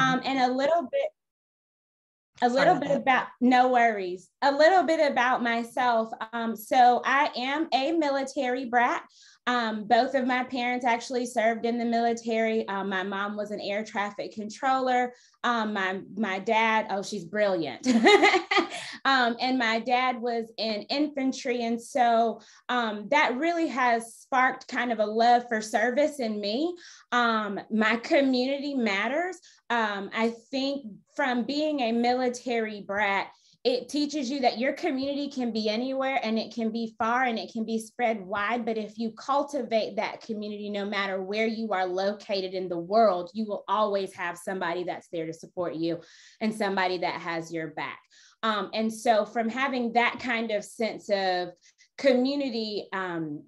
Um, and a little bit a little bit about no worries a little bit about myself um, so i am a military brat um, both of my parents actually served in the military. Um, my mom was an air traffic controller. Um, my my dad, oh, she's brilliant. Um, and my dad was in infantry, and so um, that really has sparked kind of a love for service in me. Um, my community matters. I think from being a military brat it teaches you that your community can be anywhere and it can be far and it can be spread wide. But if you cultivate that community, no matter where you are located in the world, you will always have somebody that's there to support you and somebody that has your back. Um, and so, from having that kind of sense of community um,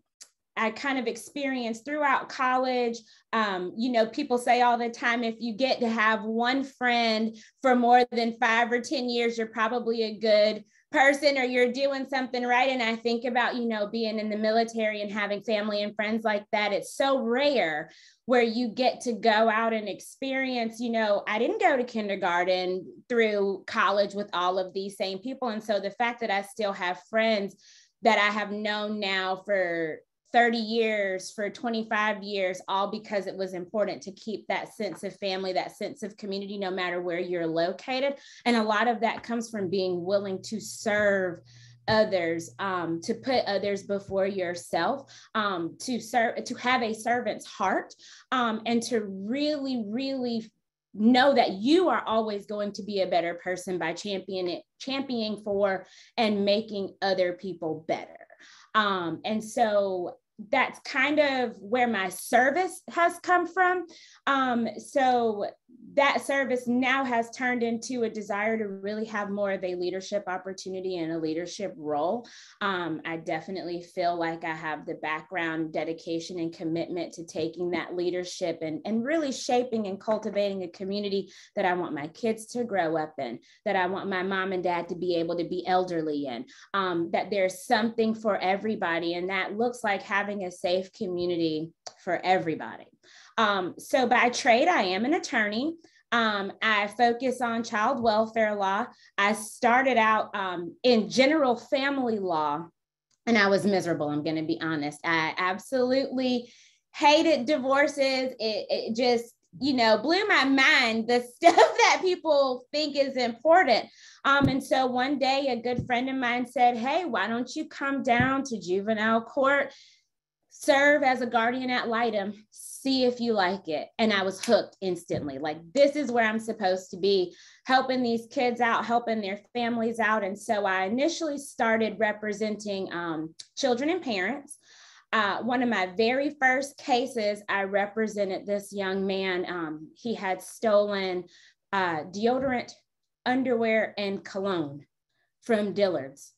I kind of experienced throughout college. Um, you know, people say all the time if you get to have one friend for more than five or 10 years, you're probably a good person or you're doing something right. And I think about, you know, being in the military and having family and friends like that. It's so rare where you get to go out and experience, you know, I didn't go to kindergarten through college with all of these same people. And so the fact that I still have friends that I have known now for 30 years, for 25 years, all because it was important to keep that sense of family, that sense of community, no matter where you're located. And a lot of that comes from being willing to serve others um, to put others before yourself um, to serve to have a servant's heart um, and to really really know that you are always going to be a better person by championing championing for and making other people better um, and so that's kind of where my service has come from. Um, so that service now has turned into a desire to really have more of a leadership opportunity and a leadership role. Um, I definitely feel like I have the background, dedication, and commitment to taking that leadership and, and really shaping and cultivating a community that I want my kids to grow up in, that I want my mom and dad to be able to be elderly in, um, that there's something for everybody. And that looks like having a safe community for everybody. Um, so by trade, I am an attorney. Um, I focus on child welfare law. I started out um, in general family law, and I was miserable. I'm going to be honest. I absolutely hated divorces. It, it just you know blew my mind the stuff that people think is important um, and so one day a good friend of mine said hey why don't you come down to juvenile court serve as a guardian ad litem see if you like it. And I was hooked instantly. Like, this is where I'm supposed to be, helping these kids out, helping their families out. And so I initially started representing um, children and parents. Uh, one of my very first cases, I represented this young man. Um, he had stolen uh, deodorant, underwear, and cologne from Dillard's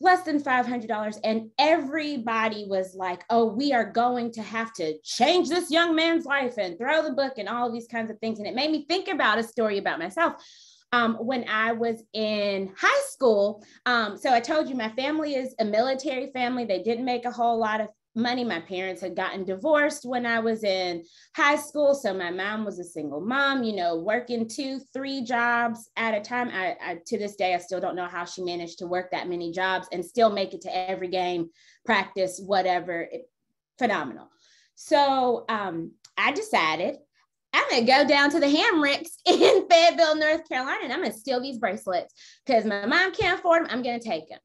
less than $500 and everybody was like oh we are going to have to change this young man's life and throw the book and all of these kinds of things and it made me think about a story about myself um, when I was in high school. Um, so I told you my family is a military family. They didn't make a whole lot of money. My parents had gotten divorced when I was in high school. So my mom was a single mom, you know, working two, three jobs at a time. I, I, to this day, I still don't know how she managed to work that many jobs and still make it to every game, practice, whatever. It, phenomenal. So um, I decided I'm gonna go down to the Hamricks in Fayetteville, North Carolina, and I'm gonna steal these bracelets because my mom can't afford them. I'm gonna take them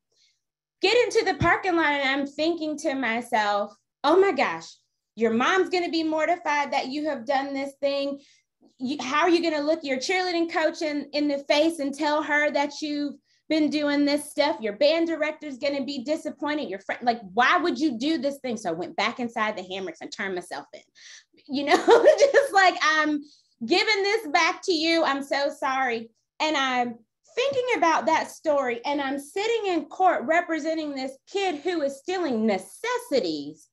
get into the parking lot and I'm thinking to myself, oh my gosh, your mom's going to be mortified that you have done this thing. You, how are you going to look your cheerleading coach in, in the face and tell her that you've been doing this stuff? Your band director's going to be disappointed. Your friend, like, why would you do this thing? So I went back inside the Hamricks and turned myself in. You know, just like I'm giving this back to you. I'm so sorry. And I'm thinking about that story and I'm sitting in court representing this kid who is stealing necessities.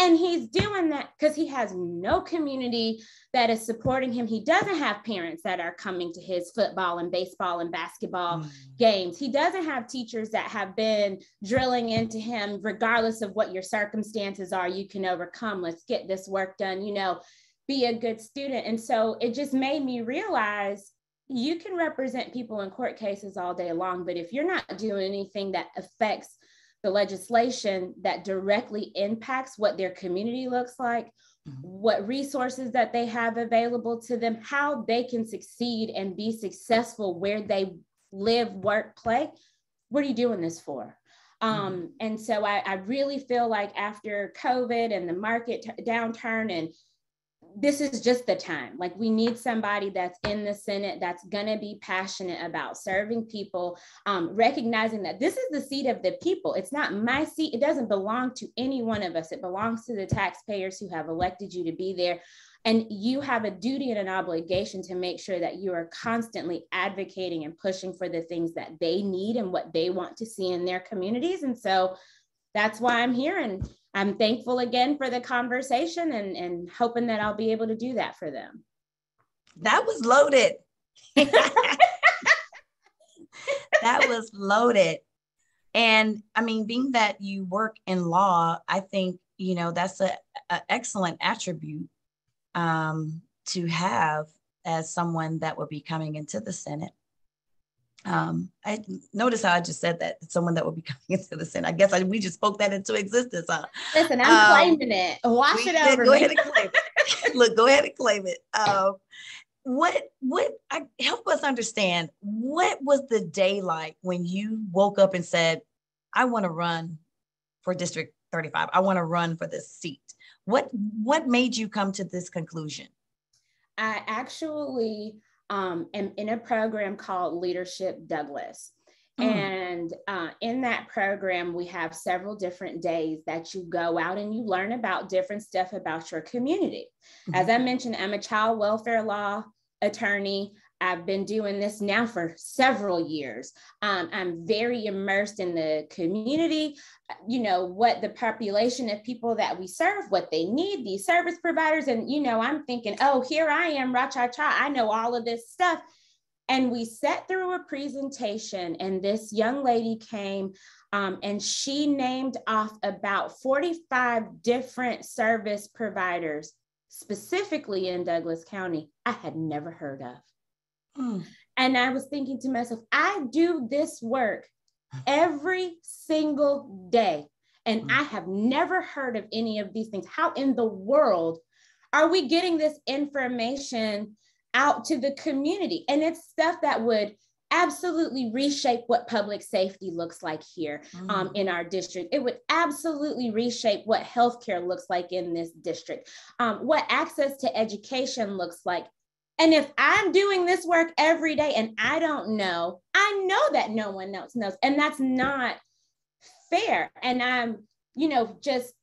And he's doing that because he has no community that is supporting him. He doesn't have parents that are coming to his football and baseball and basketball mm. games. He doesn't have teachers that have been drilling into him, regardless of what your circumstances are, you can overcome. Let's get this work done. You know, be a good student. And so it just made me realize you can represent people in court cases all day long, but if you're not doing anything that affects the legislation that directly impacts what their community looks like, mm-hmm. what resources that they have available to them, how they can succeed and be successful where they live, work, play, what are you doing this for? Um, mm-hmm. and so I, I, really feel like after COVID and the market t- downturn and this is just the time. Like we need somebody that's in the Senate that's going to be passionate about serving people, um, recognizing that this is the seat of the people. It's not my seat. It doesn't belong to any one of us. It belongs to the taxpayers who have elected you to be there. And you have a duty and an obligation to make sure that you are constantly advocating and pushing for the things that they need and what they want to see in their communities. And so that's why I'm here. And I'm thankful again for the conversation and, and hoping that I'll be able to do that for them. That was loaded. that was loaded. And I mean, being that you work in law, I think, you know, that's an excellent attribute um, to have as someone that will be coming into the Senate. Um, I notice how I just said that someone that will be coming into the Senate. I guess I, we just spoke that into existence. Huh? Listen, I'm um, claiming it. Wash it over. Go me. ahead and claim it. Look, go ahead and claim it. Um, what what I, help us understand what was the day like when you woke up and said, "I want to run for District 35. I want to run for this seat." What what made you come to this conclusion? I actually um, am in a program called Leadership Douglas. Mm. And uh, in that program, we have several different days that you go out and you learn about different stuff about your community. Mm-hmm. As I mentioned, I'm a child welfare law attorney. I've been doing this now for several years. Um, I'm very immersed in the community, you know, what the population of people that we serve, what they need, these service providers. And, you know, I'm thinking, oh, here I am, Ra Cha Cha, I know all of this stuff. And we sat through a presentation, and this young lady came um, and she named off about 45 different service providers, specifically in Douglas County, I had never heard of. Mm. And I was thinking to myself, I do this work every single day. And mm. I have never heard of any of these things. How in the world are we getting this information out to the community? And it's stuff that would absolutely reshape what public safety looks like here mm. um, in our district. It would absolutely reshape what healthcare looks like in this district, um, what access to education looks like and if I'm doing this work every day and I don't know, I know that no one else knows. And that's not fair. And I'm, you know, just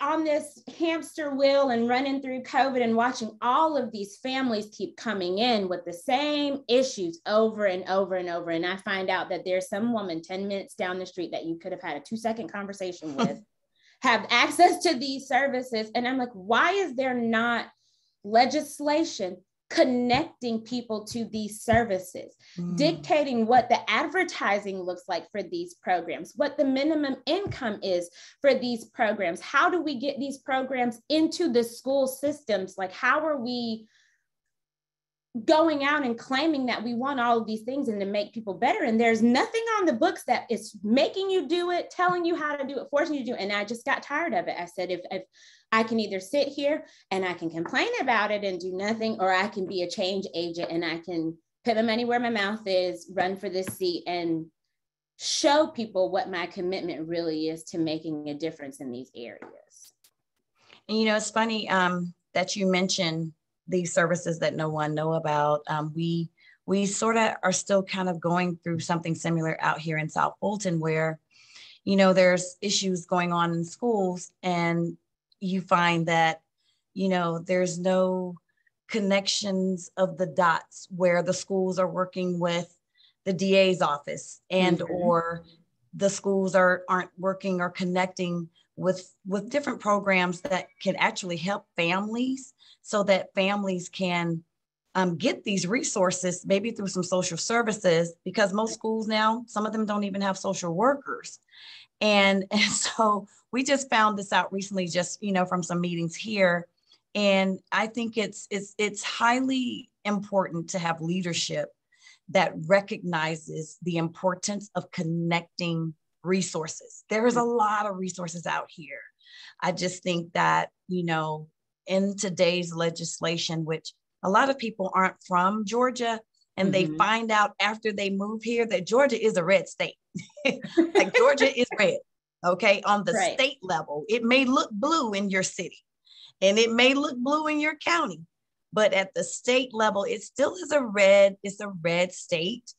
on this hamster wheel and running through COVID and watching all of these families keep coming in with the same issues over and over and over. And I find out that there's some woman 10 minutes down the street that you could have had a two second conversation with, have access to these services. And I'm like, why is there not legislation connecting people to these services, mm. dictating what the advertising looks like for these programs, what the minimum income is for these programs. How do we get these programs into the school systems? Like, how are we? Going out and claiming that we want all of these things and to make people better. And there's nothing on the books that is making you do it telling you how to do it forcing you to do it. And i just got tired of it. I said if, if I can either sit here and I can complain about it and do nothing, or I can be a change agent and I can put my money where my mouth is, run for this seat, and show people what my commitment really is to making a difference in these areas. And you know, it's funny um, that you mentioned these services that no one know about. Um, we we sort of are still kind of going through something similar out here in South Fulton, where you know there's issues going on in schools and you find that you know there's no connections of the dots where the schools are working with the DA's office and mm-hmm. or the schools are aren't working or connecting with with different programs that can actually help families so that families can um, get these resources maybe through some social services because most schools now some of them don't even have social workers and, and so we just found this out recently, just, you know, from some meetings here. And I think it's it's it's highly important to have leadership that recognizes the importance of connecting resources. There's a lot of resources out here. I just think that, you know, in today's legislation, which a lot of people aren't from Georgia and mm-hmm. they find out after they move here that Georgia is a red state. like Georgia is red. Okay. On the right. state level, it may look blue in your city and it may look blue in your county, but at the state level, it still is a red, it's a red state.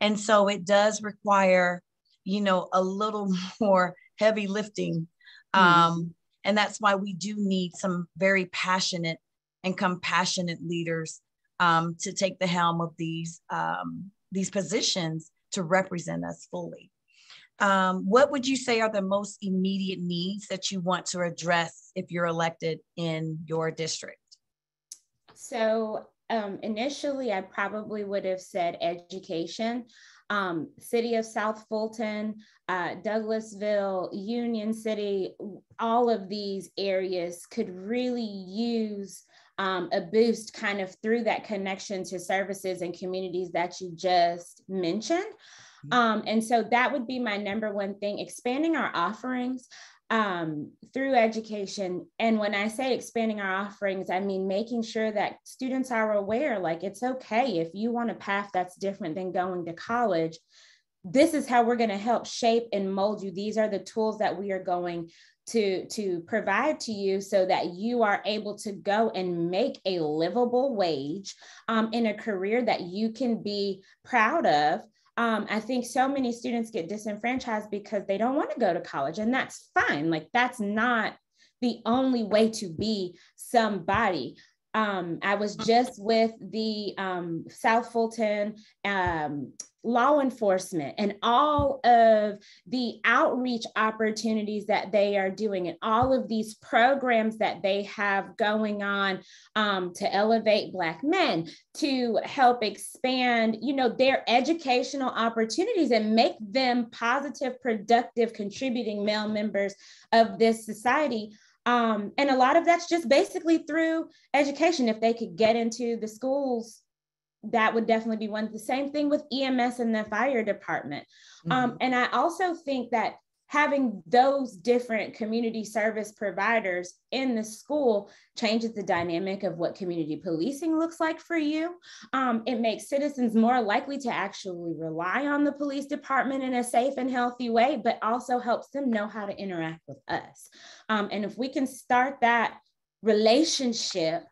And so it does require, you know, a little more heavy lifting. Mm-hmm. And that's why we do need some very passionate and compassionate leaders um, to take the helm of these um, these positions to represent us fully. Um, what would you say are the most immediate needs that you want to address if you're elected in your district? So um, initially, I probably would have said education. Um, city of South Fulton, uh, Douglasville, Union City, all of these areas could really use um, a boost kind of through that connection to services and communities that you just mentioned. Mm-hmm. Um, and so that would be my number one thing expanding our offerings um, through education. And when I say expanding our offerings, I mean making sure that students are aware like it's okay if you want a path that's different than going to college. This is how we're going to help shape and mold you. These are the tools that we are going to to provide to you so that you are able to go and make a livable wage um, in a career that you can be proud of um, I think so many students get disenfranchised because they don't want to go to college, and that's fine. Like, that's not the only way to be somebody. Um, I was just with the um, South Fulton um, law enforcement and all of the outreach opportunities that they are doing and all of these programs that they have going on um, to elevate black men to help expand you know their educational opportunities and make them positive productive contributing male members of this society. Um, and a lot of that's just basically through education. If they could get into the schools that would definitely be one. The same thing with EMS and the fire department. Um, mm-hmm. Um, and I also think that having those different community service providers in the school changes the dynamic of what community policing looks like for you. Um, it makes citizens more likely to actually rely on the police department in a safe and healthy way, but also helps them know how to interact with us. Um, and if we can start that relationship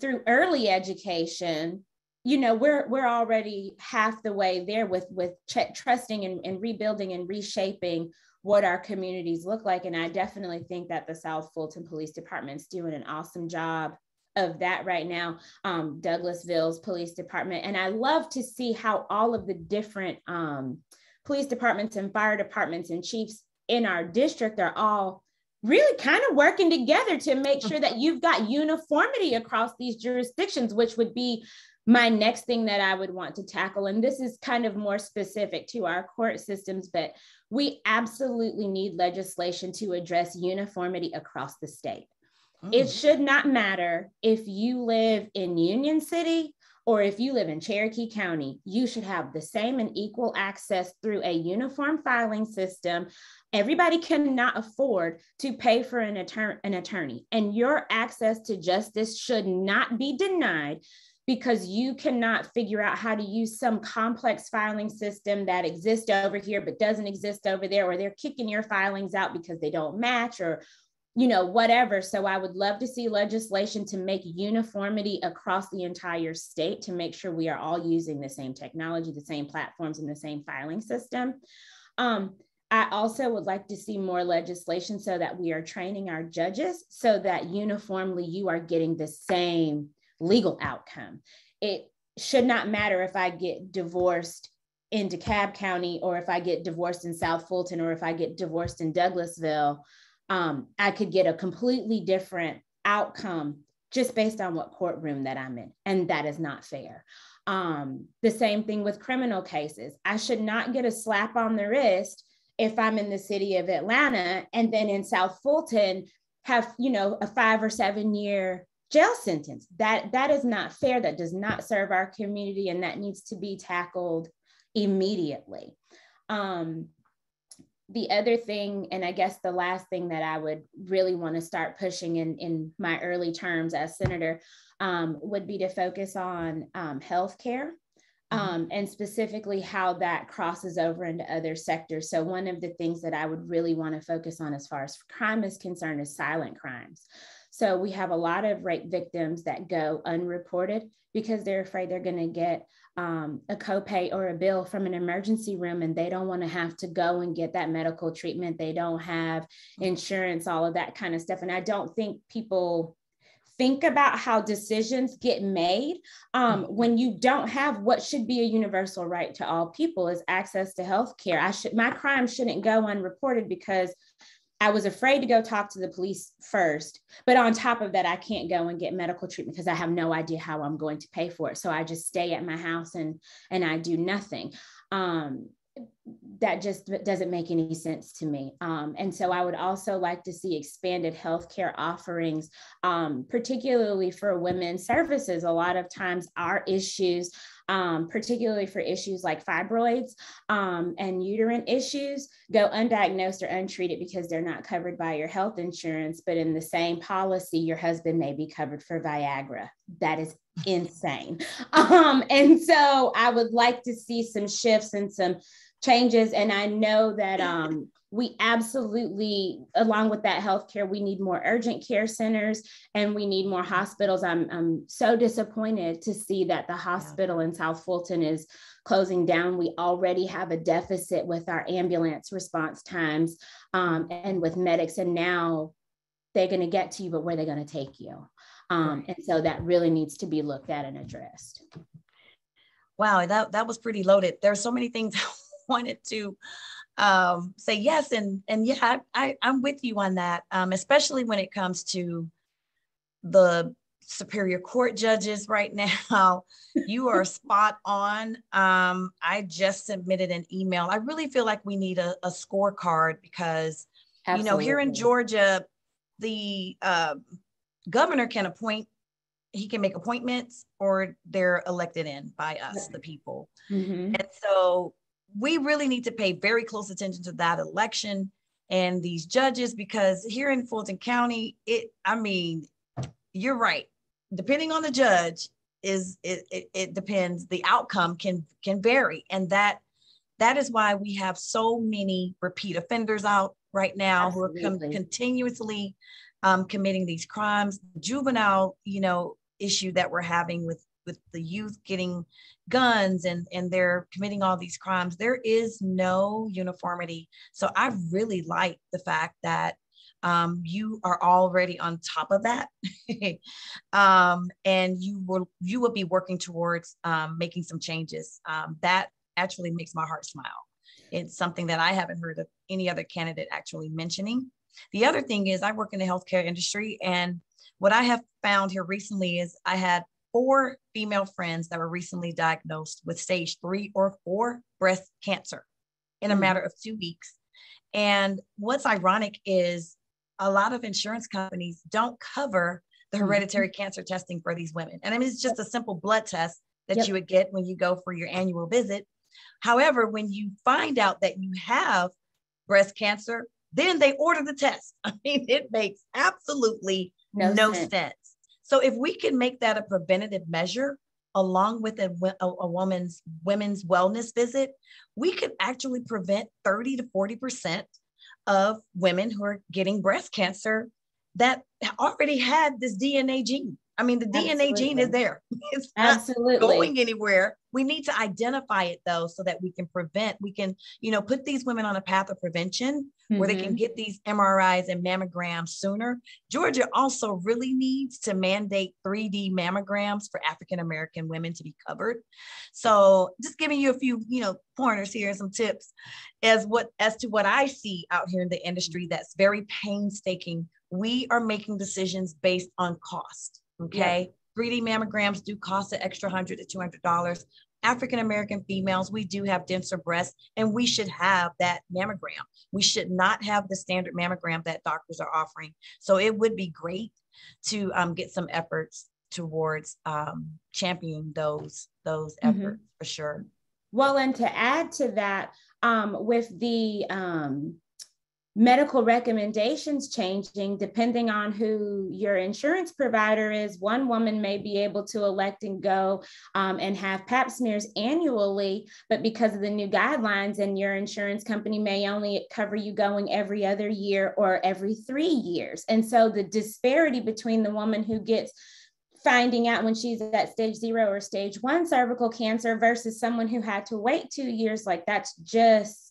through early education, you know we're we're already half the way there with with ch- trusting and, and rebuilding and reshaping what our communities look like. And i definitely think that the south fulton police department's doing an awesome job of that right now. Um, douglasville's police department. And i love to see how all of the different um, police departments and fire departments and chiefs in our district are all really kind of working together to make sure that you've got uniformity across these jurisdictions which would be my next thing that I would want to tackle, and this is kind of more specific to our court systems, but we absolutely need legislation to address uniformity across the state. Oh. It should not matter if you live in Union City or if you live in Cherokee County, you should have the same and equal access through a uniform filing system. Everybody cannot afford to pay for an, attor- an attorney, and your access to justice should not be denied because you cannot figure out how to use some complex filing system that exists over here but doesn't exist over there or they're kicking your filings out because they don't match or you know whatever. So i would love to see legislation to make uniformity across the entire state to make sure we are all using the same technology the same platforms and the same filing system. Um, I also would like to see more legislation so that we are training our judges so that uniformly you are getting the same legal outcome. It should not matter if I get divorced in DeKalb County or if I get divorced in South Fulton or if I get divorced in Douglasville. Um, I could get a completely different outcome just based on what courtroom that I'm in. And that is not fair. Um, the same thing with criminal cases. I should not get a slap on the wrist if I'm in the city of Atlanta and then in South Fulton have, you know, a five or seven year jail sentence. That that is not fair. That does not serve our community, and that needs to be tackled immediately. Um, the other thing, and I guess the last thing that I would really want to start pushing in, in my early terms as senator um, would be to focus on um, healthcare. Mm-hmm. Um, and specifically how that crosses over into other sectors. So, one of the things that I would really want to focus on as far as crime is concerned is silent crimes. So, we have a lot of rape victims that go unreported because they're afraid they're going to get um, a copay or a bill from an emergency room and they don't want to have to go and get that medical treatment. They don't have insurance, all of that kind of stuff. And I don't think people think about how decisions get made um, mm-hmm. when you don't have what should be a universal right to all people is access to health care. I should my crime shouldn't go unreported because I was afraid to go talk to the police first. But on top of that, I can't go and get medical treatment because I have no idea how I'm going to pay for it. So I just stay at my house and and I do nothing. Um, that just doesn't make any sense to me. Um, and so I would also like to see expanded healthcare offerings, um, particularly for women's services. A lot of times our issues um, particularly for issues like fibroids um, and uterine issues, go undiagnosed or untreated because they're not covered by your health insurance. But in the same policy, your husband may be covered for Viagra. That is insane. Um, and so I would like to see some shifts and some changes. And I know that um, we absolutely, along with that healthcare, we need more urgent care centers and we need more hospitals. I'm, I'm so disappointed to see that the hospital yeah. in South Fulton is closing down. We already have a deficit with our ambulance response times um, and with medics, and now they're going to get to you, but where are they going to take you? Um, and so that really needs to be looked at and addressed. Wow, that, that was pretty loaded. There's so many things I wanted to um, say yes. And, and yeah, I, I, am with you on that, um, especially when it comes to the Superior Court judges right now. you are spot on. Um, I just submitted an email. I really feel like we need a, a scorecard because, Absolutely. you know, here in Georgia, the uh, governor can appoint he can make appointments or they're elected in by us the people mm-hmm. and so we really need to pay very close attention to that election and these judges because here in Fulton County, it, I mean, you're right. Depending on the judge, is it, it, it depends. The outcome can can vary, and that that is why we have so many repeat offenders out right now Absolutely. who are com- continuously um, committing these crimes. Juvenile, you know, issue that we're having with with the youth getting guns and and they're committing all these crimes there is no uniformity. So i really like the fact that um, you are already on top of that. Um, and you will you will be working towards um, making some changes. Um, that actually makes my heart smile. It's something that i haven't heard of any other candidate actually mentioning. The other thing is i work in the healthcare industry and what i have found here recently is i had four female friends that were recently diagnosed with stage three or four breast cancer in a mm-hmm. matter of two weeks. And what's ironic is a lot of insurance companies don't cover the mm-hmm. hereditary mm-hmm. cancer testing for these women. And I mean, it's just a simple blood test that yep. you would get when you go for your annual visit. However, when you find out that you have breast cancer, then they order the test. I mean, it makes absolutely no, no sense. sense. So if we can make that a preventative measure along with a, a, a woman's women's wellness visit, we could actually prevent 30 to 40% of women who are getting breast cancer that already had this DNA gene. I mean, the Absolutely. DNA gene is there. It's Absolutely. not going anywhere. We need to identify it though, so that we can prevent, we can, you know, put these women on a path of prevention mm-hmm. where they can mm-hmm. get these MRIs and mammograms sooner. Georgia also really needs to mandate 3D mammograms for African American women to be covered. So just giving you a few, you know, pointers here, and some tips as what as to what I see out here in the industry that's very painstaking. We are making decisions based on cost Okay. Yeah. 3D mammograms do cost an extra hundred to two hundred dollars. African American females, we do have denser breasts, and we should have that mammogram. We should not have the standard mammogram that doctors are offering. So it would be great to um, get some efforts towards um, championing those those mm-hmm. efforts for sure. Well, and to add to that, um, with the um, medical recommendations changing depending on who your insurance provider is. One woman may be able to elect and go um, and have pap smears annually, but because of the new guidelines, and your insurance company may only cover you going every other year or every three years. And so the disparity between the woman who gets finding out when she's at stage zero or stage one cervical cancer versus someone who had to wait two years, like that's just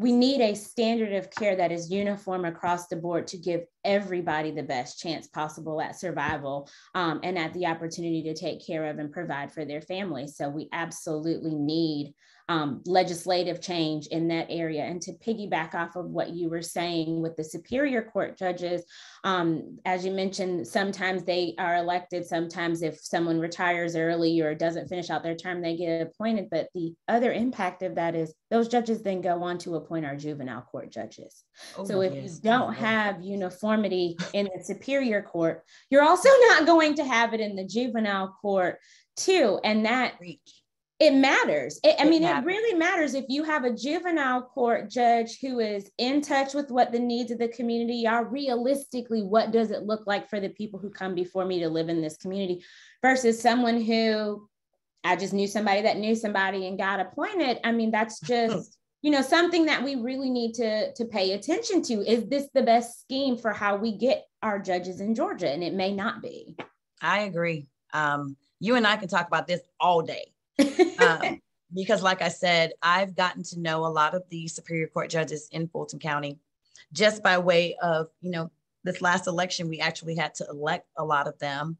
we need a standard of care that is uniform across the board to give everybody the best chance possible at survival um, and at the opportunity to take care of and provide for their family. So we absolutely need um, legislative change in that area. And to piggyback off of what you were saying with the Superior Court judges, um, as you mentioned, sometimes they are elected. Sometimes, if someone retires early or doesn't finish out their term, they get appointed. But the other impact of that is those judges then go on to appoint our juvenile court judges. Oh, so if yes. you don't have uniformity in the Superior Court, you're also not going to have it in the juvenile court too. And that it matters. It, I it mean, matters. it really matters if you have a juvenile court judge who is in touch with what the needs of the community are. Realistically, what does it look like for the people who come before me to live in this community versus someone who I just knew somebody that knew somebody and got appointed? I mean, that's just you know something that we really need to to pay attention to. Is this the best scheme for how we get our judges in Georgia? And it may not be. I agree. Um, you and I can talk about this all day um, because, like I said, I've gotten to know a lot of the Superior Court judges in Fulton County just by way of, you know, this last election, we actually had to elect a lot of them.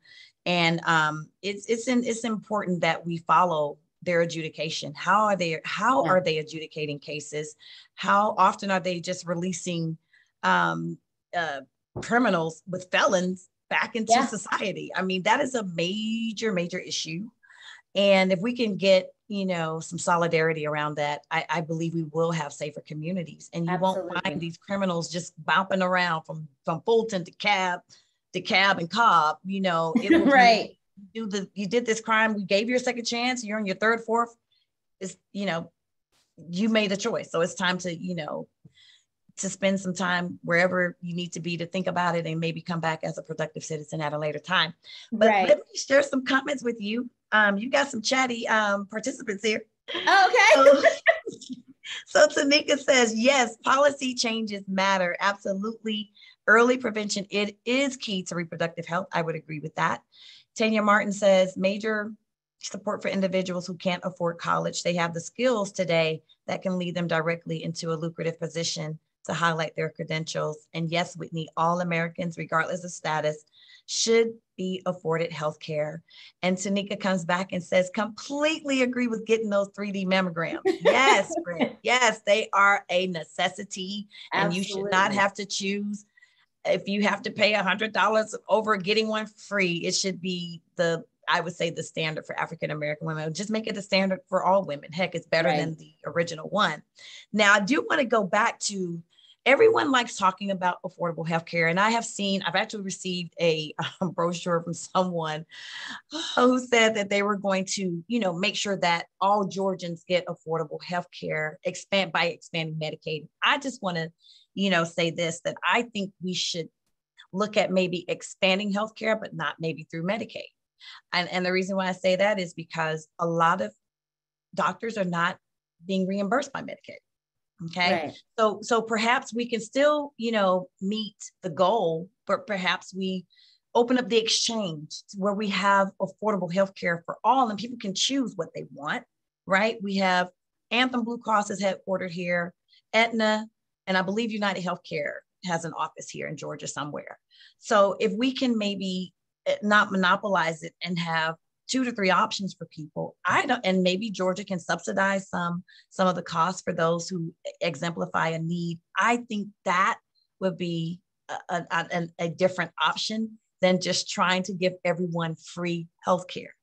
And um, it's it's in, it's important that we follow their adjudication. How are they how yeah. are they adjudicating cases? How often are they just releasing um, uh, criminals with felons back into yeah. society? I mean, that is a major major issue. And if we can get, you know, some solidarity around that, I, I believe we will have safer communities. And you Absolutely. won't find these criminals just bouncing around from from Fulton to Cab, to Cab and Cobb. You know, right. You do the you did this crime. We gave you a second chance. You're on your third, fourth. Is you know, you made a choice. So it's time to you know to spend some time wherever you need to be to think about it and maybe come back as a productive citizen at a later time. But right. let me share some comments with you. Um, you got some chatty um, participants here. okay. so, so Tanika says, yes, policy changes matter. Absolutely. Early prevention, it is key to reproductive health. I would agree with that. Tanya Martin says, major support for individuals who can't afford college. They have the skills today that can lead them directly into a lucrative position to highlight their credentials. And yes, Whitney, all Americans, regardless of status, should be afforded health care. And Tanika comes back and says, completely agree with getting those 3D mammograms. Yes, yes, they are a necessity. Absolutely. And you should not have to choose. If you have to pay a $100 over getting one free, it should be the I would say the standard for African American women. Just make it the standard for all women. Heck, it's better right. than the original one. Now, I do want to go back to everyone likes talking about affordable healthcare. And I have seen, I've actually received a um, brochure from someone who said that they were going to, you know, make sure that all Georgians get affordable healthcare expand by expanding Medicaid. I just want to, you know, say this that I think we should look at maybe expanding healthcare, but not maybe through Medicaid. And, and the reason why I say that is because a lot of doctors are not being reimbursed by Medicaid. Okay. Right. So so perhaps we can still, you know, meet the goal, but perhaps we open up the exchange where we have affordable health care for all and people can choose what they want, right? We have Anthem Blue Cross is headquartered here, Aetna and I believe United Healthcare has an office here in Georgia somewhere. So if we can maybe eh, not monopolize it and have two to three options for people. I don't, and maybe Georgia can subsidize some some of the costs for those who exemplify a need. I think that would be a, a, a different option than just trying to give everyone free health care.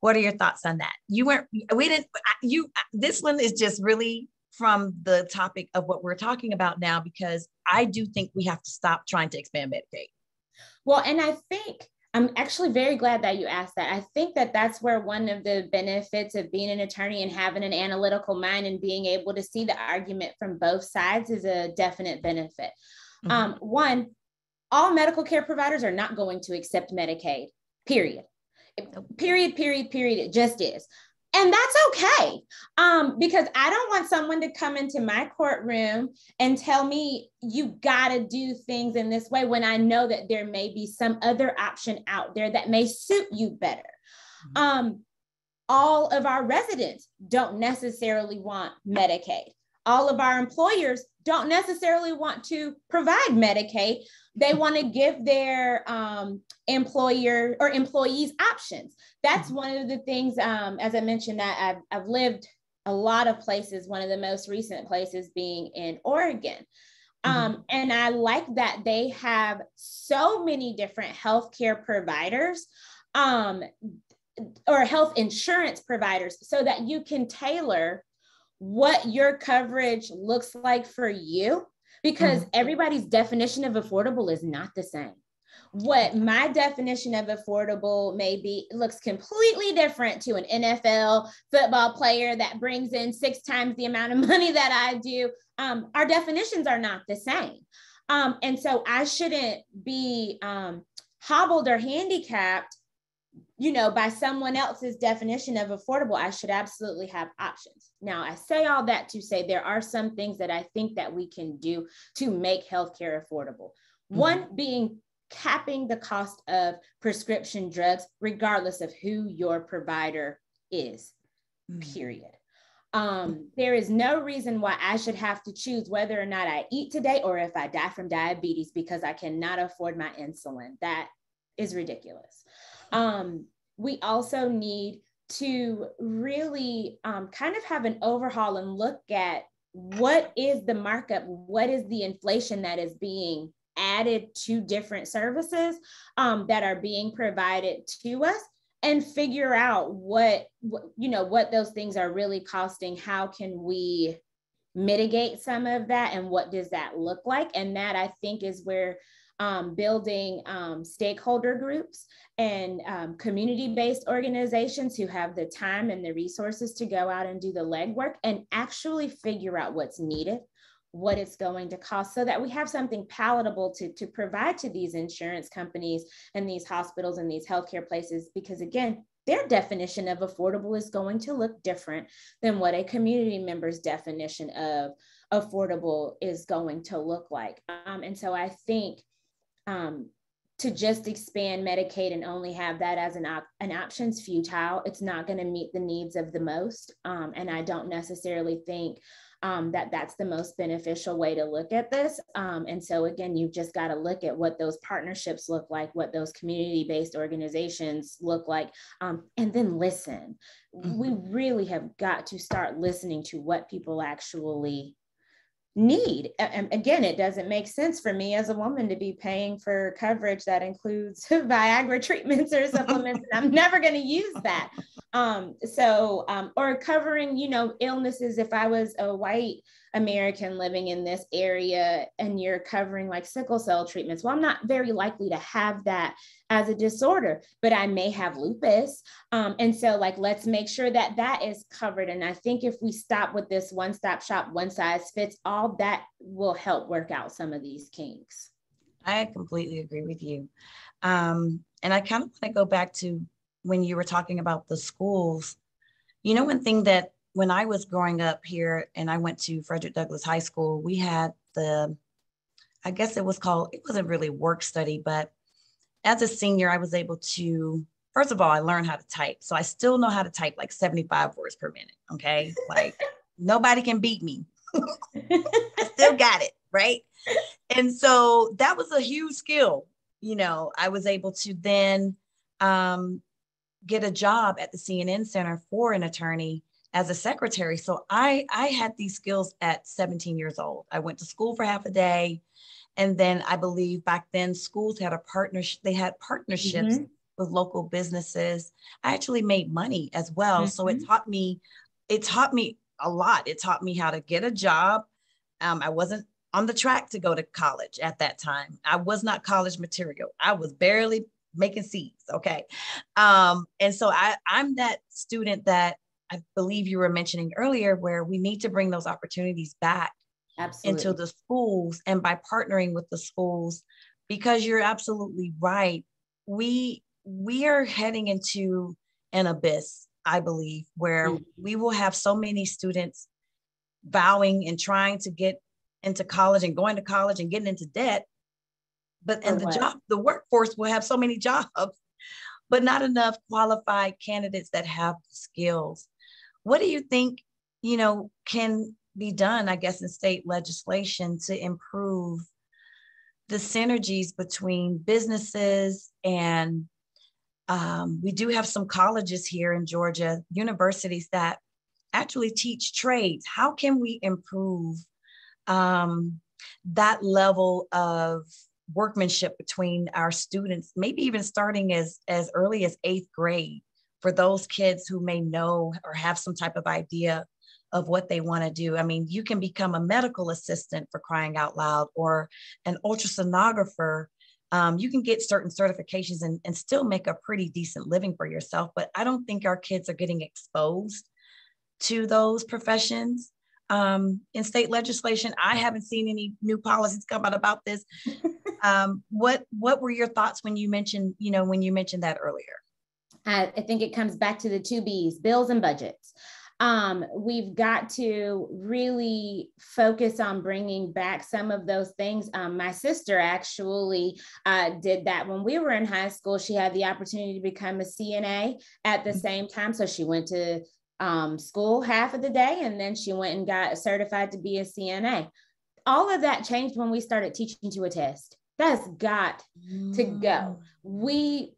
What are your thoughts on that? You weren't, we didn't, you, this one is just really from the topic of what we're talking about now, because I do think we have to stop trying to expand Medicaid. Well, and I think I'm actually very glad that you asked that. I think that that's where one of the benefits of being an attorney and having an analytical mind and being able to see the argument from both sides is a definite benefit. Mm-hmm. Um, one, all medical care providers are not going to accept Medicaid, period. Period, period, period. It just is and that's okay. Um, because i don't want someone to come into my courtroom and tell me you got to do things in this way when i know that there may be some other option out there that may suit you better. Mm-hmm. um, all of our residents don't necessarily want medicaid. All of our employers don't necessarily want to provide medicaid they want to give their um, employer or employees options. That's one of the things, um, as I mentioned, that I've, I've lived a lot of places, one of the most recent places being in Oregon. Mm-hmm. Um, and I like that they have so many different healthcare providers um, or health insurance providers so that you can tailor what your coverage looks like for you because mm-hmm. everybody's definition of affordable is not the same. What my definition of affordable may be looks completely different to an NFL football player that brings in six times the amount of money that I do. Um, our definitions are not the same. Um, and so I shouldn't be um, hobbled or handicapped you know, by someone else's definition of affordable, I should absolutely have options. Now, I say all that to say there are some things that I think that we can do to make healthcare affordable. Mm-hmm. One being capping the cost of prescription drugs, regardless of who your provider is, mm-hmm. period. Um, there is no reason why I should have to choose whether or not I eat today or if I die from diabetes because I cannot afford my insulin. That is ridiculous. Um, we also need to really um, kind of have an overhaul and look at what is the markup, what is the inflation that is being added to different services um, that are being provided to us and figure out what, what you know what those things are really costing. How can we mitigate some of that and what does that look like? And that i think is where um, building um, stakeholder groups and um, community based organizations who have the time and the resources to go out and do the legwork and actually figure out what's needed, what it's going to cost, so that we have something palatable to, to provide to these insurance companies and these hospitals and these healthcare places. Because again, their definition of affordable is going to look different than what a community member's definition of affordable is going to look like. Um, and so I think um, to just expand Medicaid and only have that as an, op- an option is futile. It's not going to meet the needs of the most. Um, and I don't necessarily think um, that that's the most beneficial way to look at this. Um, and so, again, you've just got to look at what those partnerships look like, what those community based organizations look like, um, and then listen. Mm-hmm. We really have got to start listening to what people actually need. And again, it doesn't make sense for me as a woman to be paying for coverage that includes Viagra treatments or supplements, and I'm never going to use that. Um, so, um, or covering, you know, illnesses. If I was a white American living in this area and you're covering like sickle cell treatments. Well, I'm not very likely to have that as a disorder, but I may have lupus. Um, and so, like, let's make sure that that is covered. And I think if we stop with this one stop shop, one size fits all, that will help work out some of these kinks. I completely agree with you. Um, and I kind of want to go back to when you were talking about the schools. You know, one thing that when I was growing up here and I went to Frederick Douglass High School, we had the, I guess it was called, it wasn't really work study, but as a senior, I was able to, first of all, I learned how to type. So I still know how to type like 75 words per minute. Okay. Like nobody can beat me. I still got it. Right. And so that was a huge skill. You know, I was able to then um, get a job at the CNN Center for an attorney as a secretary. So I I had these skills at 17 years old. I went to school for half a day. And then I believe back then schools had a partnership, they had partnerships mm-hmm. with local businesses. I actually made money as well. Mm-hmm. So it mm-hmm. taught me, it taught me a lot. It taught me how to get a job. Um, I wasn't on the track to go to college at that time. I was not college material. I was barely making seeds. Okay. Um, and so I, I'm that student that I believe you were mentioning earlier, where we need to bring those opportunities back absolutely. into the schools and by partnering with the schools, because you're absolutely right. We we are heading into an abyss, I believe, where mm-hmm. we will have so many students vowing and trying to get into college and going to college and getting into debt. But and the job, the workforce will have so many jobs, but not enough qualified candidates that have the skills. What do you think, you know, can be done, I guess, in state legislation to improve the synergies between businesses and um, we do have some colleges here in Georgia, universities that actually teach trades. How can we improve um, that level of workmanship between our students, maybe even starting as, as early as eighth grade for those kids who may know or have some type of idea of what they want to do. I mean, you can become a medical assistant for crying out loud or an ultrasonographer. Um, you can get certain certifications and, and still make a pretty decent living for yourself. But I don't think our kids are getting exposed to those professions um, in state legislation. I haven't seen any new policies come out about this. um, what what were your thoughts when you mentioned you know when you mentioned that earlier? I, I think it comes back to the two B's: bills and budgets. Um, we've got to really focus on bringing back some of those things. Um, my sister actually uh, did that when we were in high school. She had the opportunity to become a CNA at the mm-hmm. same time. So she went to um, school half of the day and then she went and got certified to be a CNA. All of that changed when we started teaching to a test. That's got to go. Mm. We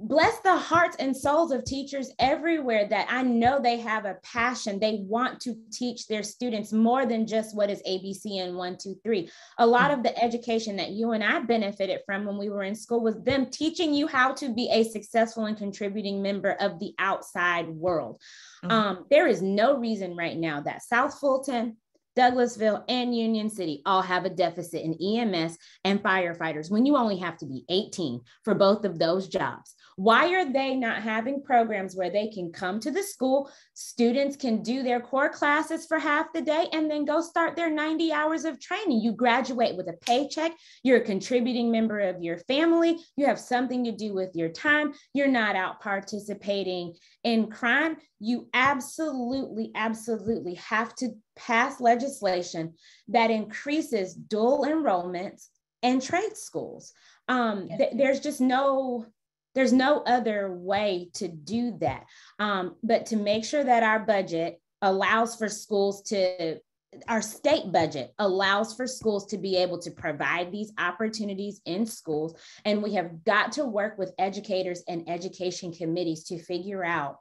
bless the hearts and souls of teachers everywhere that I know they have a passion. They want to teach their students more than just what is ABC and one, two, three. A lot of the education that you and I benefited from when we were in school was them teaching you how to be a successful and contributing member of the outside world. Mm-hmm. Um, there is no reason right now that South Fulton, Douglasville, and Union City all have a deficit in EMS and firefighters when you only have to be 18 for both of those jobs. Why are they not having programs where they can come to the school, students can do their core classes for half the day, and then go start their 90 hours of training? You graduate with a paycheck, you're a contributing member of your family, you have something to do with your time, you're not out participating in crime. You absolutely, absolutely have to pass legislation that increases dual enrollment and trade schools. Um, th- there's just no there's no other way to do that. Um, but to make sure that our budget allows for schools to our state budget allows for schools to be able to provide these opportunities in schools. And we have got to work with educators and education committees to figure out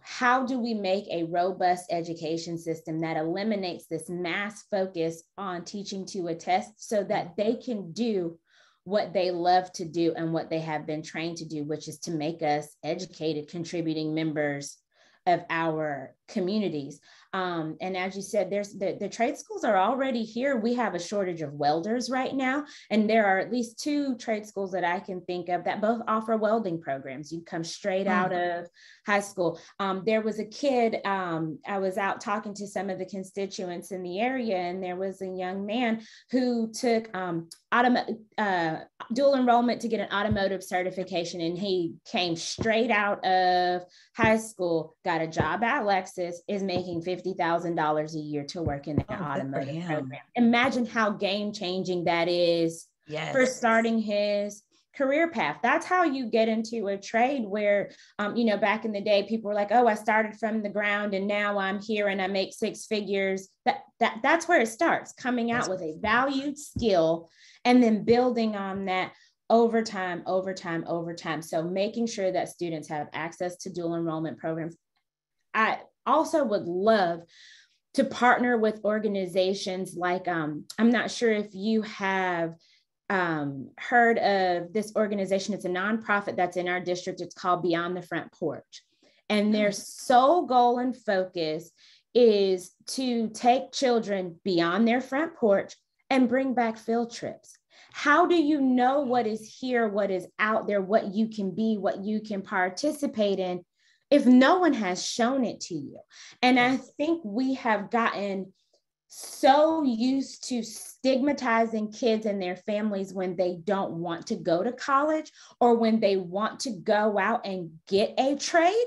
how do we make a robust education system that eliminates this mass focus on teaching to a test so that mm-hmm. they can do what they love to do and what they have been trained to do, which is to make us educated, contributing members of our communities. Um, and as you said, there's the, the trade schools are already here. We have a shortage of welders right now. And there are at least two trade schools that I can think of that both offer welding programs. You come straight out mm-hmm. of high school. Um, there was a kid, um, I was out talking to some of the constituents in the area, and there was a young man who took um, autom- uh, dual enrollment to get an automotive certification. And he came straight out of high school, got a job at Lexus, is making $50,000 a year to work in the oh, automotive program. Imagine how game changing that is yes. for starting his career path. That's how you get into a trade where, um, you know, back in the day, people were like, "Oh, I started from the ground and now I'm here and I make six figures." That that that's where it starts. Coming out with a valued skill and then building on that over time, over time, over time. So making sure that students have access to dual enrollment programs. I also would love to partner with organizations like um, I'm not sure if you have um, heard of this organization. It's a nonprofit that's in our district. It's called Beyond the Front Porch. And their mm. sole goal and focus is to take children beyond their front porch and bring back field trips. How do you know what is here, what is out there, what you can be, what you can participate in if no one has shown it to you? And I think we have gotten so used to stigmatizing kids and their families when they don't want to go to college or when they want to go out and get a trade.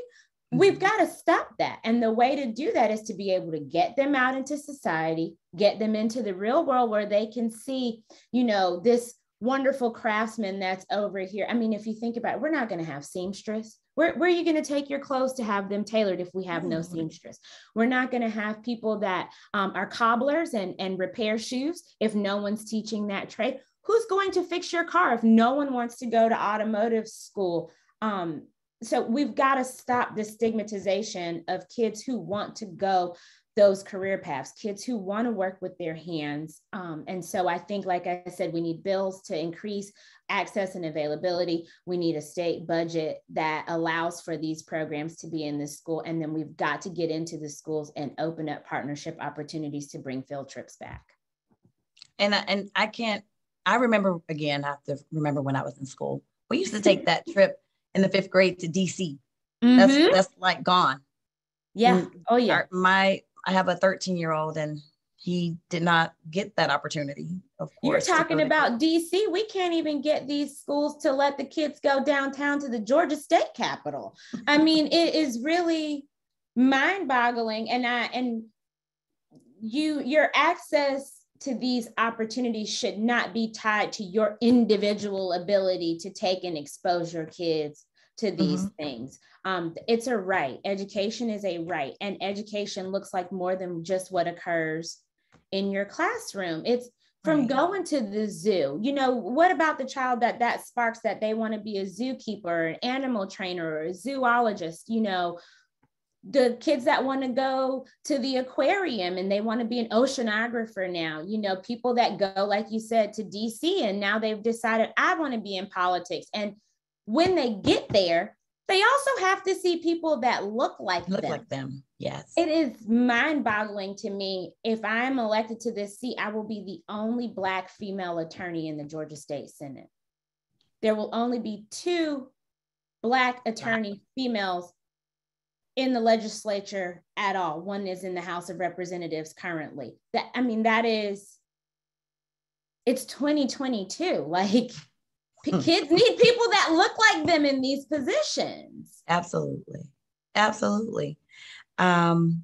We've mm-hmm. got to stop that. And the way to do that is to be able to get them out into society, get them into the real world where they can see, you know, this wonderful craftsman that's over here. I mean, if you think about it, we're not going to have seamstress where, where are you going to take your clothes to have them tailored if we have no mm-hmm. seamstress? We're not going to have people that um, are cobblers and, and repair shoes if no one's teaching that trade. Who's going to fix your car if no one wants to go to automotive school? Um, so we've got to stop the stigmatization of kids who want to go those career paths, kids who want to work with their hands. Um, and so I think, like I said, we need bills to increase access and availability. We need a state budget that allows for these programs to be in the school. And then we've got to get into the schools and open up partnership opportunities to bring field trips back. And, and I can't, I remember again, I have to remember when I was in school, we used to take that trip in the fifth grade to DC. Mm-hmm. That's, that's like gone. Yeah. Oh yeah. Our, my I have a 13 year old and he did not get that opportunity. Of course, you're talking about DC. We can't even get these schools to let the kids go downtown to the Georgia State Capitol. I mean, it is really mind-boggling, and I and you your access to these opportunities should not be tied to your individual ability to take and expose your kids to these mm-hmm. things. Um, it's a right. Education is a right, and education looks like more than just what occurs in your classroom. It's from right. going to the zoo. You know, what about the child that that sparks that they want to be a zookeeper, an animal trainer, or a zoologist? You know, the kids that want to go to the aquarium and they want to be an oceanographer now you know people that go like you said to dc and now they've decided i want to be in politics and when they get there they also have to see people that look like look them. like them. Yes. It is mind boggling to me. If I'm elected to this seat, I will be the only Black female attorney in the Georgia State Senate. There will only be two Black attorney wow. females in the legislature at all. One is in the House of Representatives currently. That I mean, that is it's 2022. Like. Kids need people that look like them in these positions. Absolutely. Absolutely. Um,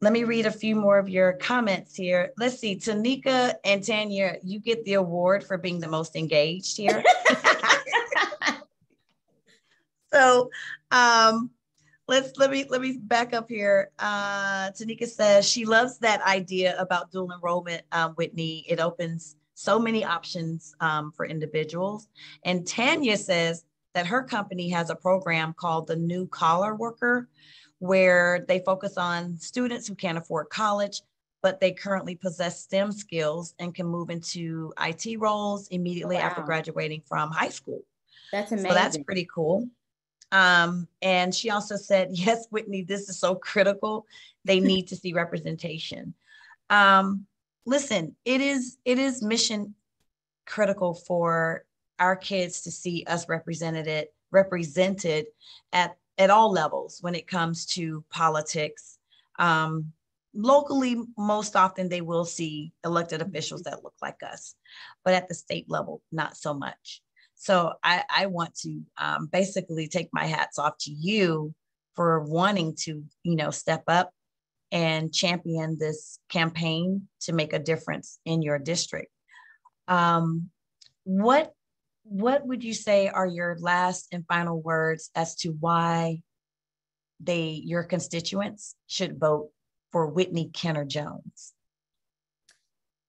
let me read a few more of your comments here. Let's see, Tanika and Tanya, you get the award for being the most engaged here. so um, let's let me let me back up here. Uh, Tanika says she loves that idea about dual enrollment, um, Whitney. It opens so many options um, for individuals. And Tanya says that her company has a program called the New Collar Worker, where they focus on students who can't afford college, but they currently possess STEM skills and can move into IT roles immediately wow. after graduating from high school. That's amazing. So that's pretty cool. Um, and she also said, yes, Whitney, this is so critical. They need to see representation. Um, listen, it is it is mission critical for our kids to see us represented represented at at all levels when it comes to politics. Um, locally, most often they will see elected officials that look like us, but at the state level, not so much. So I, I want to um, basically take my hats off to you for wanting to, you know, step up and champion this campaign to make a difference in your district. Um, what what would you say are your last and final words as to why they your constituents should vote for Whitney Kenner Jones?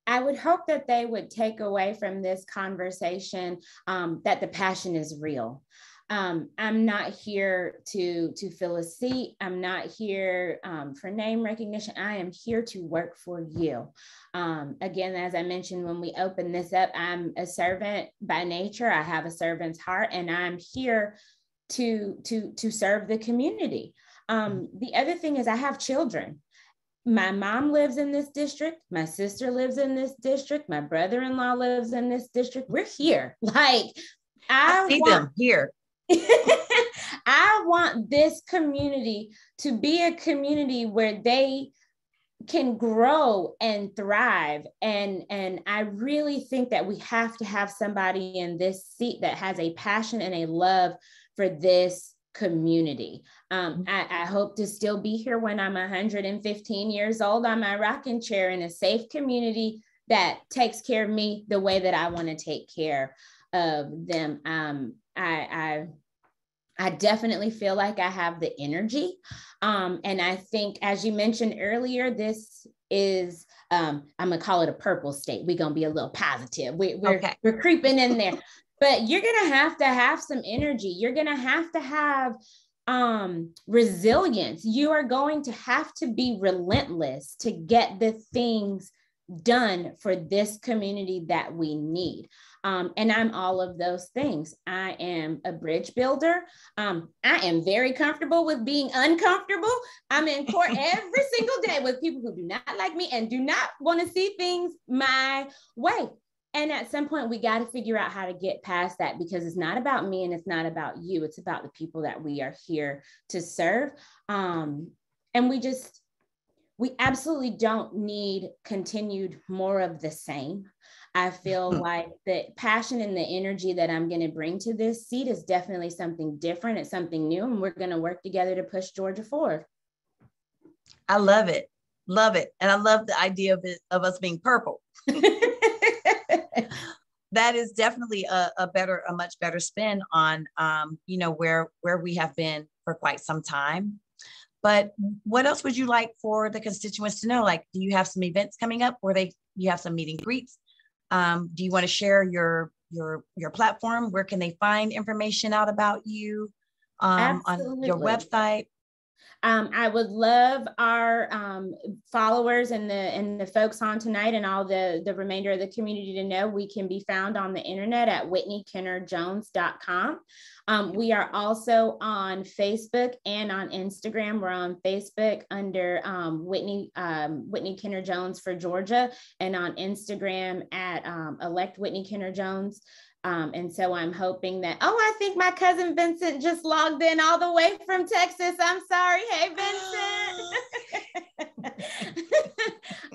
I would hope that they would take away from this conversation um, that the passion is real um, I'm not here to to fill a seat. I'm not here um, for name recognition. I am here to work for you. Um, again, as I mentioned when we opened this up, I'm a servant by nature. I have a servant's heart, and I'm here to to to serve the community. Um, the other thing is I have children. my mom lives in this district. My sister lives in this district. My brother in law lives in this district. We're here. Like, I, I see want, them here. I want this community to be a community where they can grow and thrive. And and i really think that we have to have somebody in this seat that has a passion and a love for this community. Um, mm-hmm. I, I, hope to still be here when i'm 115 years old on my rocking chair in a safe community that takes care of me the way that i want to take care of them. Um, I, I I definitely feel like I have the energy. Um, and I think, as you mentioned earlier, this is, um, I'm going to call it a purple state. We're going to be a little positive. We, we're, okay. we're creeping in there. but you're going to have to have some energy. You're going to have to have um, resilience. You are going to have to be relentless to get the things done for this community that we need. Um, and I'm all of those things. I am a bridge builder. Um, I am very comfortable with being uncomfortable. I'm in court every single day with people who do not like me and do not want to see things my way. And at some point, we got to figure out how to get past that because it's not about me and it's not about you. It's about the people that we are here to serve. Um, and we just, we absolutely don't need continued more of the same. I feel like the passion and the energy that I'm going to bring to this seat is definitely something different. It's something new, and we're going to work together to push Georgia forward. I love it. Love it. And I love the idea of it, of us being purple. that is definitely a, a, better, a much better spin on, um, you know, where, where we have been for quite some time. But what else would you like for the constituents to know? Like, do you have some events coming up where they, you have some meeting greets? Um, do you want to share your your your platform? Where can they find information out about you um, on your website? Um, I would love our um, followers and the and the folks on tonight and all the the remainder of the community to know we can be found on the internet at whitneykennerjones.com. Um, we are also on Facebook and on Instagram. We're on Facebook under um, Whitney um, Whitney Kenner Jones for Georgia, and on Instagram at um, elect Whitney Jones. Um, and so I'm hoping that, oh, I think my cousin Vincent just logged in all the way from Texas. I'm sorry. Hey, Vincent.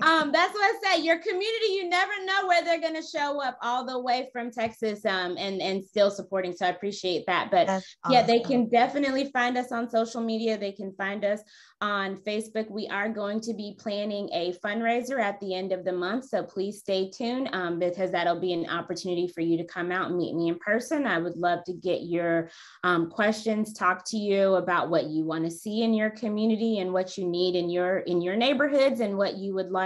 um, that's what I say. Your community, you never know where they're going to show up all the way from Texas um, and, and still supporting. So I appreciate that. But that's yeah, awesome. they can definitely find us on social media. They can find us on Facebook. We are going to be planning a fundraiser at the end of the month. So please stay tuned um, because that'll be an opportunity for you to come out and meet me in person. I would love to get your um, questions, talk to you about what you want to see in your community and what you need in your in your neighborhoods and what you would like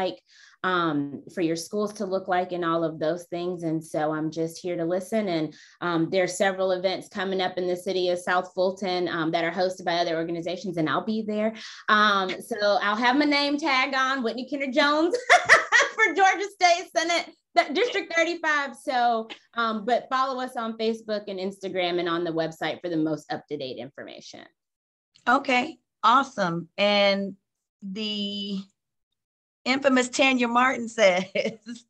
um, for your schools to look like and all of those things. And so I'm just here to listen. And um, there are several events coming up in the city of South Fulton um, that are hosted by other organizations, and I'll be there. Um, so I'll have my name tag on Whitney Kenner Jones for Georgia State Senate. District 35. So, um, but follow us on Facebook and Instagram and on the website for the most up to date information. Okay, awesome. And the infamous Tanya Martin says,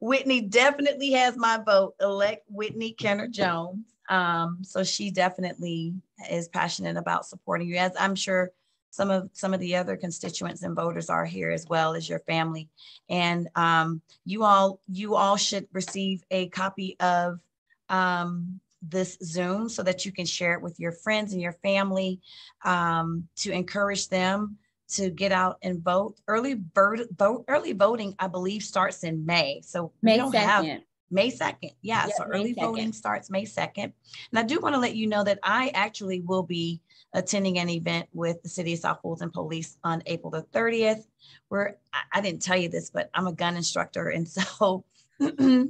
Whitney definitely has my vote. Elect Whitney Kenner Jones. Um, so she definitely is passionate about supporting you, as I'm sure some of some of the other constituents and voters are here as well as your family. And um, you all you all should receive a copy of um, this Zoom so that you can share it with your friends and your family um, to encourage them to get out and vote. Early vote, vote early voting, I believe, starts in May. So May we don't 2nd. have May 2nd. Yeah. Yep, so early voting starts May 2nd. And I do want to let you know that I actually will be attending an event with the City of South Fulton Police on April the 30th. Where I, I didn't tell you this, but I'm a gun instructor. And so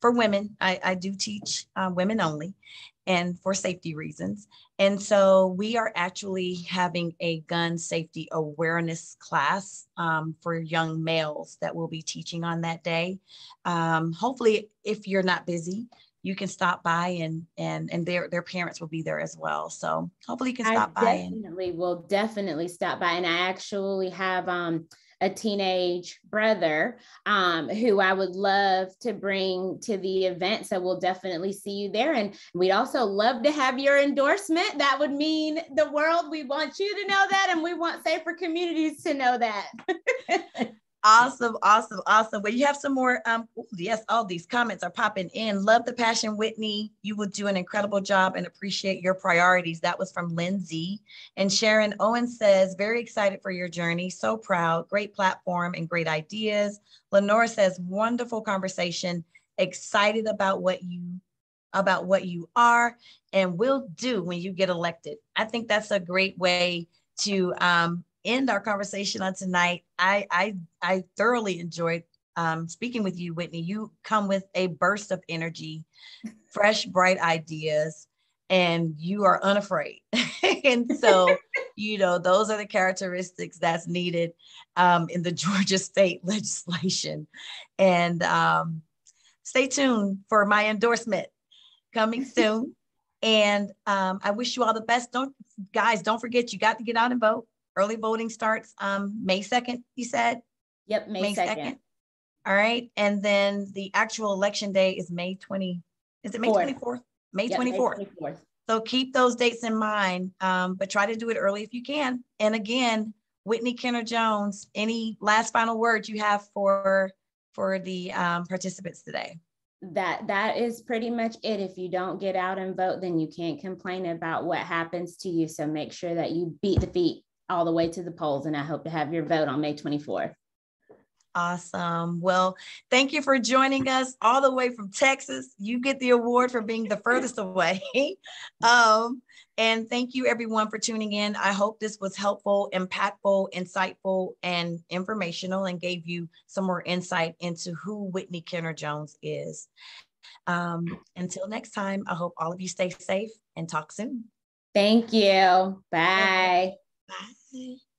for women, I, I do teach uh, women only and for safety reasons. And so we are actually having a gun safety awareness class um, for young males that we'll be teaching on that day. Um, hopefully, if you're not busy, you can stop by and and and their their parents will be there as well. So hopefully you can stop I by. Definitely and... will definitely stop by. And I actually have um a teenage brother um, who I would love to bring to the event. So we'll definitely see you there. And we'd also love to have your endorsement. That would mean the world. We want you to know that, and we want Safer Communities to know that. Awesome, awesome, awesome. Well, you have some more. Um, yes, all these comments are popping in. Love the passion, Whitney. You will do an incredible job and appreciate your priorities. That was from Lindsay. And Sharon Owen says, very excited for your journey. So proud. Great platform and great ideas. Lenora says, wonderful conversation. Excited about what you about what you are and will do when you get elected. I think that's a great way to um, end our conversation on tonight. I I, I thoroughly enjoyed um, speaking with you, Whitney. You come with a burst of energy, fresh, bright ideas, and you are unafraid. and so, you know, those are the characteristics that's needed um, in the Georgia state legislation. And um, stay tuned for my endorsement coming soon. And um, I wish you all the best. Don't, guys, don't forget, you got to get out and vote. Early voting starts um, May 2nd, you said? Yep, May, May 2nd. 2nd. All right. And then the actual election day is May 20. Is it May 24th? May, yep, 24th. May 24th. So keep those dates in mind, um, but try to do it early if you can. And again, Whitney Kenner Jones, any last final words you have for for the um, participants today? that that is pretty much it if you don't get out and vote then you can't complain about what happens to you so make sure that you beat the feet all the way to the polls. And I hope to have your vote on May 24th. Awesome. Well, thank you for joining us all the way from Texas. You get the award for being the furthest away. um, and thank you, everyone, for tuning in. I hope this was helpful, impactful, insightful, and informational, and gave you some more insight into who Whitney Kenner Jones is. Um, until next time, I hope all of you stay safe and talk soon. Thank you. Bye. Bye. Okay.